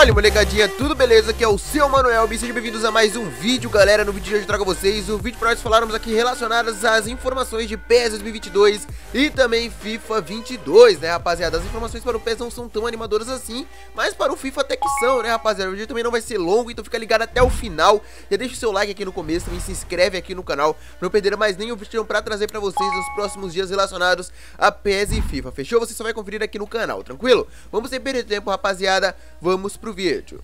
Fala molecadinha, tudo beleza? Aqui é o seu Manuel, sejam bem-vindos a mais um vídeo, galera No vídeo de hoje eu trago a vocês o vídeo para nós falarmos aqui relacionadas às informações de PES 2022 e também FIFA 22, né rapaziada? As informações para o PES não são tão animadoras assim, mas para o FIFA até que são, né rapaziada? O vídeo também não vai ser longo, então fica ligado até o final Já deixa o seu like aqui no começo, também se inscreve aqui no canal Pra não perder mais nenhum vídeo para trazer para vocês nos próximos dias relacionados a PES e FIFA, fechou? Você só vai conferir aqui no canal, tranquilo? Vamos sem perder tempo, rapaziada, vamos pro vídeo.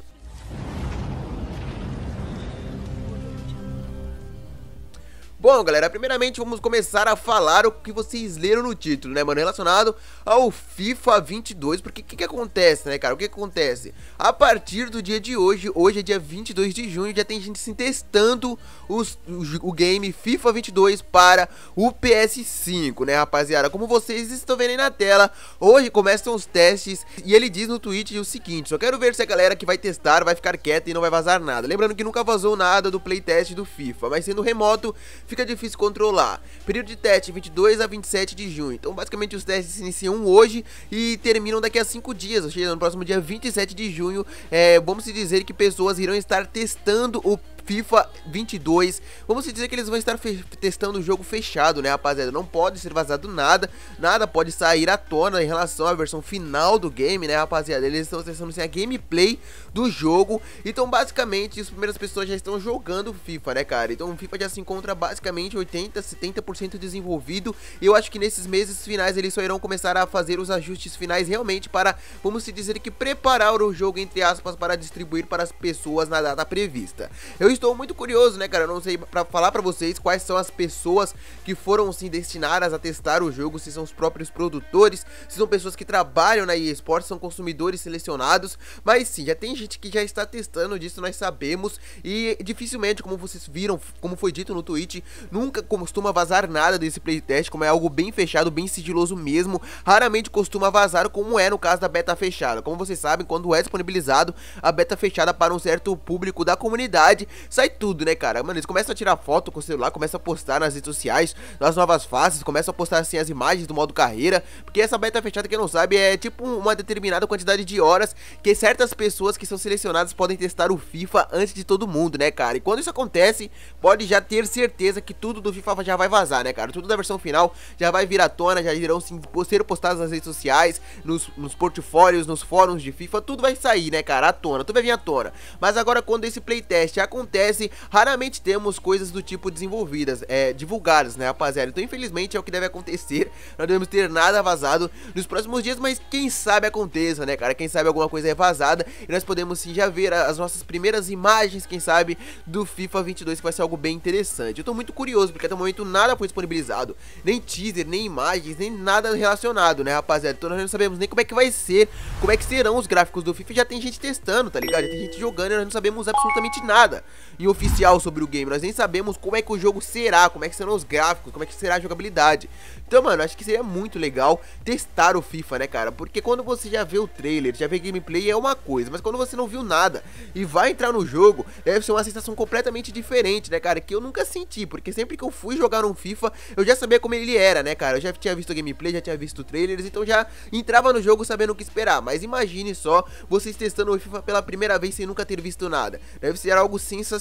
Bom, galera, primeiramente vamos começar a falar o que vocês leram no título, né, mano? Relacionado ao FIFA 22, porque o que, que acontece, né, cara? O que, acontece? A partir do dia de hoje, hoje é dia 22 de junho, já tem gente se testando os, o, o game FIFA 22 para o PS5, né, rapaziada? Como vocês estão vendo aí na tela, hoje começam os testes e ele diz no tweet o seguinte, só quero ver se a galera que vai testar vai ficar quieta e não vai vazar nada. Lembrando que nunca vazou nada do playtest do FIFA, mas sendo remoto fica difícil controlar. Período de teste 22 a 27 de junho. Então, basicamente, os testes se iniciam hoje e terminam daqui a 5 dias. Ou seja, no próximo dia 27 de junho, é, vamos dizer que pessoas irão estar testando o FIFA 22. Vamos dizer que eles vão estar testando o jogo fechado, né, rapaziada? Não pode ser vazado nada, nada pode sair à tona em relação à versão final do game, né, rapaziada? Eles estão testando assim, a gameplay do jogo. Então, basicamente, as primeiras pessoas já estão jogando FIFA, né, cara? Então, o FIFA já se encontra basicamente 80, 70% desenvolvido. E eu acho que nesses meses finais eles só irão começar a fazer os ajustes finais realmente para, vamos dizer que preparar o jogo entre aspas para distribuir para as pessoas na data prevista. Eu estou muito curioso, né, cara? Eu não sei para falar para vocês quais são as pessoas que foram sim destinadas a testar o jogo, se são os próprios produtores, se são pessoas que trabalham na eSports, são consumidores selecionados, mas sim, já tem gente que já está testando disso, nós sabemos, e dificilmente, como vocês viram, como foi dito no tweet, nunca costuma vazar nada desse playtest, como é algo bem fechado, bem sigiloso mesmo, raramente costuma vazar, como é no caso da beta fechada. Como vocês sabem, quando é disponibilizado a beta fechada para um certo público da comunidade, sai tudo, né, cara? Mano, eles começam a tirar foto com o celular, começam a postar nas redes sociais, nas novas faces, começam a postar, assim, as imagens do modo carreira, porque essa beta fechada, quem não sabe, é tipo uma determinada quantidade de horas que certas pessoas que são selecionadas podem testar o FIFA antes de todo mundo, né, cara? E quando isso acontece, pode já ter certeza que tudo do FIFA já vai vazar, né, cara? Tudo da versão final já vai vir à tona, já irão sim, ser postados nas redes sociais, nos, nos portfólios, nos fóruns de FIFA, tudo vai sair, né, cara, à tona, tudo vai vir à tona. Mas agora, quando esse playtest acontece, acontece, raramente temos coisas do tipo desenvolvidas, é, divulgadas, né, rapaziada? Então, infelizmente, é o que deve acontecer. Não devemos ter nada vazado nos próximos dias, mas quem sabe aconteça, né, cara? Quem sabe alguma coisa é vazada e nós podemos sim já ver as nossas primeiras imagens, quem sabe, do FIFA 22, que vai ser algo bem interessante. Eu tô muito curioso, porque até o momento nada foi disponibilizado, nem teaser, nem imagens, nem nada relacionado, né, rapaziada? Então nós não sabemos nem como é que vai ser, como é que serão os gráficos do FIFA. Já tem gente testando, tá ligado? Já tem gente jogando e nós não sabemos absolutamente nada em oficial sobre o game. Nós nem sabemos como é que o jogo será, como é que serão os gráficos, como é que será a jogabilidade. Então, mano, acho que seria muito legal testar o FIFA, né, cara? Porque quando você já vê o trailer, já vê gameplay é uma coisa, mas quando você não viu nada e vai entrar no jogo, deve ser uma sensação completamente diferente, né, cara? Que eu nunca senti, porque sempre que eu fui jogar um FIFA, eu já sabia como ele era, né, cara? Eu já tinha visto gameplay, já tinha visto trailers, então já entrava no jogo sabendo o que esperar. Mas imagine só vocês testando o FIFA pela primeira vez sem nunca ter visto nada. Deve ser algo sensacional,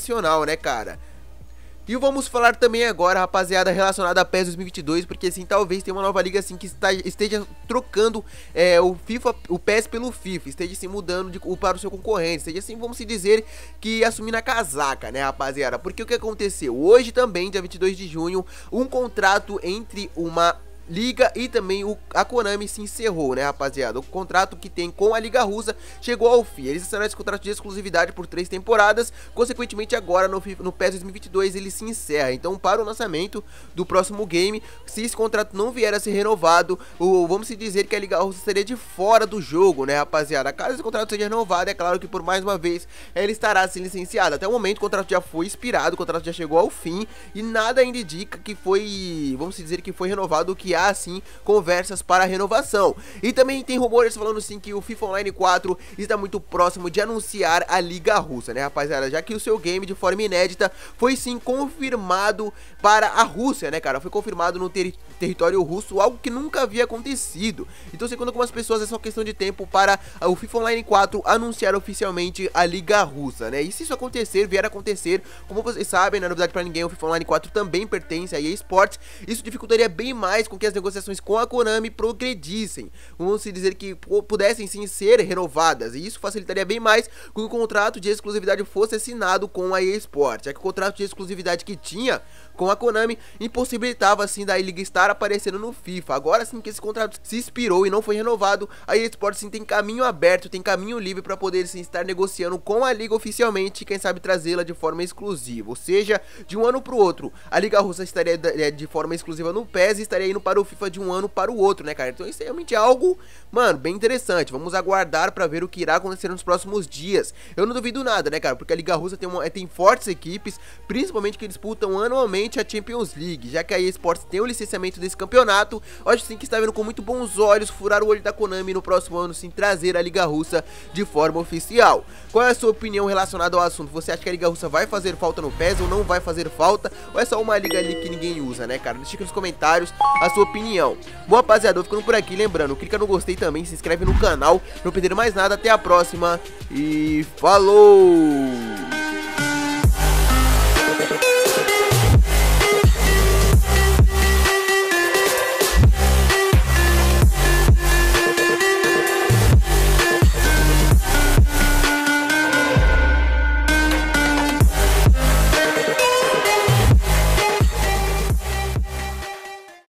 né, cara? E vamos falar também agora, rapaziada, relacionada a PES 2022, porque assim, talvez tenha uma nova liga assim que está, esteja trocando é, o FIFA, o PES pelo FIFA, esteja se assim, mudando de, para o seu concorrente, esteja assim, vamos se dizer, que assumindo a casaca, né, rapaziada? Porque o que aconteceu? Hoje também, dia 22 de junho, um contrato entre uma Liga e também o, a Konami se encerrou, né, rapaziada? O contrato que tem com a Liga Russa chegou ao fim. Eles assinaram esse contrato de exclusividade por três temporadas. Consequentemente, agora no, no PES 2022 ele se encerra. Então, para o lançamento do próximo game, se esse contrato não vier a ser renovado, o, vamos dizer que a Liga Russa seria de fora do jogo, né, rapaziada? Caso esse contrato seja renovado, é claro que por mais uma vez ele estará se licenciado. Até o momento, o contrato já foi expirado, o contrato já chegou ao fim e nada ainda indica que foi, vamos dizer que foi renovado, que iniciar assim conversas para a renovação. E também tem rumores falando sim que o FIFA Online 4 está muito próximo de anunciar a Liga Russa, né, rapaziada? Já que o seu game de forma inédita foi sim confirmado para a Rússia, né, cara? Foi confirmado no ter território russo, algo que nunca havia acontecido. Então, segundo algumas pessoas, é só questão de tempo para o FIFA Online 4 anunciar oficialmente a Liga Russa, né? E se isso acontecer, vier a acontecer, como vocês sabem, não é novidade para ninguém, o FIFA Online 4 também pertence a EA Sports, isso dificultaria bem mais com que as negociações com a Konami progredissem. Vamos dizer que pudessem sim ser renovadas, e isso facilitaria bem mais com o contrato de exclusividade fosse assinado com a EA Sports, já que o contrato de exclusividade que tinha com a Konami impossibilitava assim da Liga estar aparecendo no FIFA. Agora sim que esse contrato se expirou e não foi renovado, a EA sim tem caminho aberto, tem caminho livre para poder sim estar negociando com a Liga oficialmente e quem sabe trazê-la de forma exclusiva. Ou seja, de um ano para o outro, a Liga Russa estaria é, de forma exclusiva no PES e estaria indo para o FIFA de um ano para o outro, né, cara? Então isso é realmente algo, mano, bem interessante. Vamos aguardar para ver o que irá acontecer nos próximos dias. Eu não duvido nada, né, cara? Porque a Liga Russa tem, uma, tem fortes equipes, principalmente que disputam anualmente a Champions League, já que a eSports tem o licenciamento desse campeonato, eu acho sim que está vendo com muito bons olhos furar o olho da Konami no próximo ano sim trazer a Liga Russa de forma oficial. Qual é a sua opinião relacionada ao assunto? Você acha que a Liga Russa vai fazer falta no PES ou não vai fazer falta? Ou é só uma liga ali que ninguém usa, né, cara? Deixa aqui nos comentários a sua opinião. Bom, rapaziada, ficando por aqui, lembrando, clica no gostei também, se inscreve no canal, não perder mais nada, até a próxima e falou!